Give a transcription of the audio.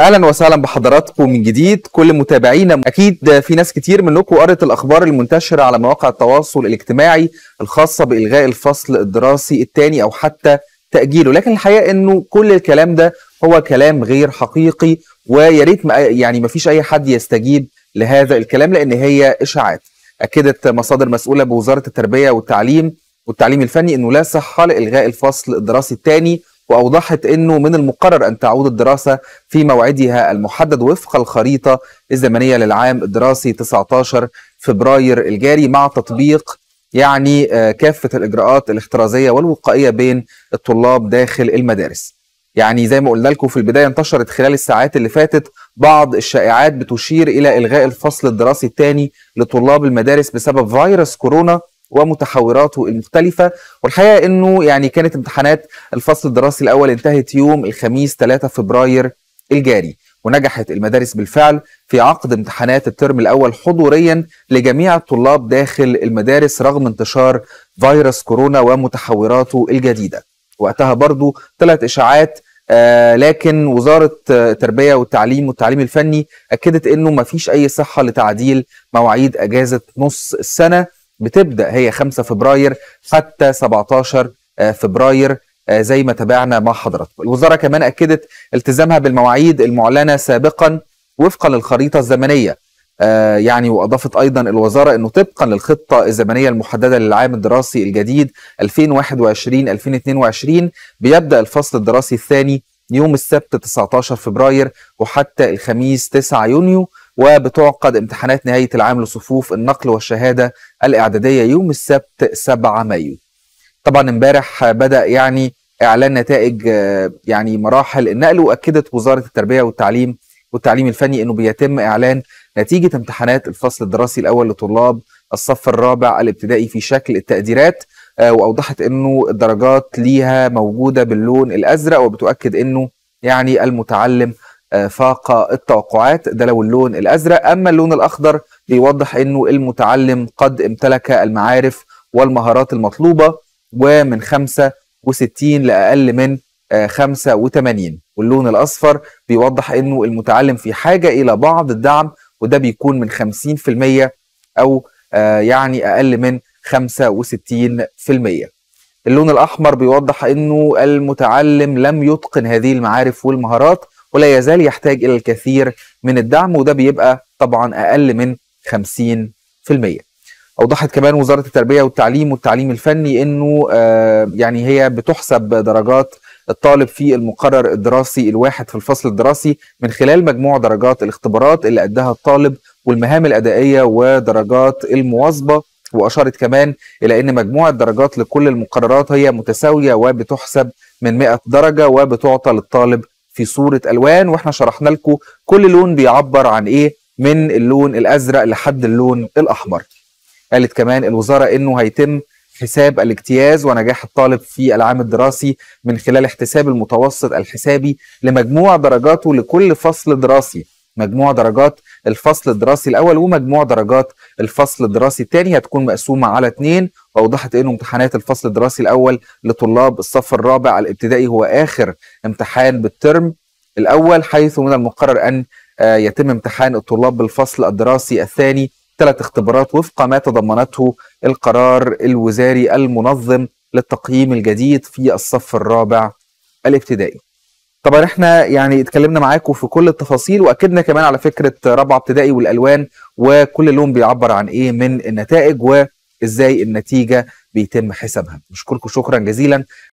أهلا وسهلا بحضراتكم من جديد. كل متابعينا أكيد في ناس كتير منكم قرت الأخبار المنتشرة على مواقع التواصل الاجتماعي الخاصة بإلغاء الفصل الدراسي الثاني أو حتى تأجيله. لكن الحقيقة إنه كل الكلام ده هو كلام غير حقيقي ويا ريت يعني ما فيش أي حد يستجيب لهذا الكلام لأن هي إشاعات. أكدت مصادر مسؤولة بوزارة التربية والتعليم والتعليم الفني إنه لا صحة لإلغاء الفصل الدراسي الثاني وأوضحت إنه من المقرر أن تعود الدراسة في موعدها المحدد وفق الخريطة الزمنية للعام الدراسي 19 فبراير الجاري مع تطبيق يعني كافة الإجراءات الاحترازية والوقائية بين الطلاب داخل المدارس. يعني زي ما قلنا لكم في البداية انتشرت خلال الساعات اللي فاتت بعض الشائعات بتشير إلى إلغاء الفصل الدراسي الثاني لطلاب المدارس بسبب فيروس كورونا ومتحوراته المختلفة. والحقيقة أنه يعني كانت امتحانات الفصل الدراسي الأول انتهت يوم الخميس 3 فبراير الجاري ونجحت المدارس بالفعل في عقد امتحانات الترم الأول حضوريا لجميع الطلاب داخل المدارس رغم انتشار فيروس كورونا ومتحوراته الجديدة. وقتها برضو طلعت إشاعات آه لكن وزارة التربية والتعليم والتعليم الفني أكدت أنه ما فيش أي صحة لتعديل مواعيد أجازة نص السنة. بتبدأ هي 5 فبراير حتى 17 فبراير زي ما تابعنا مع حضراتكم. الوزارة كمان أكدت التزامها بالمواعيد المعلنة سابقا وفقا للخريطة الزمنية. يعني وأضافت أيضا الوزارة إنه طبقا للخطة الزمنية المحددة للعام الدراسي الجديد 2021 2022 بيبدأ الفصل الدراسي الثاني يوم السبت 19 فبراير وحتى الخميس 9 يونيو وبتعقد امتحانات نهاية العام لصفوف النقل والشهادة الإعدادية يوم السبت 7 مايو. طبعا امبارح بدأ يعني إعلان نتائج يعني مراحل النقل وأكدت وزارة التربية والتعليم والتعليم الفني أنه بيتم إعلان نتيجة امتحانات الفصل الدراسي الأول لطلاب الصف الرابع الابتدائي في شكل التقديرات وأوضحت أنه الدرجات ليها موجودة باللون الأزرق وبتؤكد أنه يعني المتعلم فاق التوقعات. ده لو اللون الأزرق. أما اللون الأخضر بيوضح إنه المتعلم قد امتلك المعارف والمهارات المطلوبة ومن 65 لأقل من 85 واللون الأصفر بيوضح إنه المتعلم في حاجة إلى بعض الدعم وده بيكون من 50% أو يعني أقل من 65% اللون الأحمر بيوضح إنه المتعلم لم يتقن هذه المعارف والمهارات ولا يزال يحتاج إلى الكثير من الدعم وده بيبقى طبعا أقل من 50%. أوضحت كمان وزارة التربية والتعليم والتعليم الفني إنه آه يعني هي بتحسب درجات الطالب في المقرر الدراسي الواحد في الفصل الدراسي من خلال مجموع درجات الاختبارات اللي اداها الطالب والمهام الأدائية ودرجات المواظبة وأشارت كمان إلى إن مجموع الدرجات لكل المقررات هي متساوية وبتحسب من 100 درجة وبتعطى للطالب في صورة ألوان وإحنا شرحنا لكم كل لون بيعبر عن إيه؟ من اللون الأزرق لحد اللون الأحمر. قالت كمان الوزارة إنه هيتم حساب الاجتياز ونجاح الطالب في العام الدراسي من خلال احتساب المتوسط الحسابي لمجموع درجاته لكل فصل دراسي. مجموع درجات الفصل الدراسي الأول ومجموع درجات الفصل الدراسي الثاني هتكون مقسومة على اثنين وأوضحت أنه امتحانات الفصل الدراسي الأول لطلاب الصف الرابع الابتدائي هو آخر امتحان بالترم الأول حيث من المقرر أن يتم امتحان الطلاب بالفصل الدراسي الثاني ثلاث اختبارات وفق ما تضمنته القرار الوزاري المنظم للتقييم الجديد في الصف الرابع الابتدائي. طبعا إحنا يعني اتكلمنا معاكم في كل التفاصيل واكدنا كمان على فكرة رابعة ابتدائي والألوان وكل لون بيعبر عن إيه من النتائج وإزاي النتيجة بيتم حسابها. بشكركم شكرا جزيلا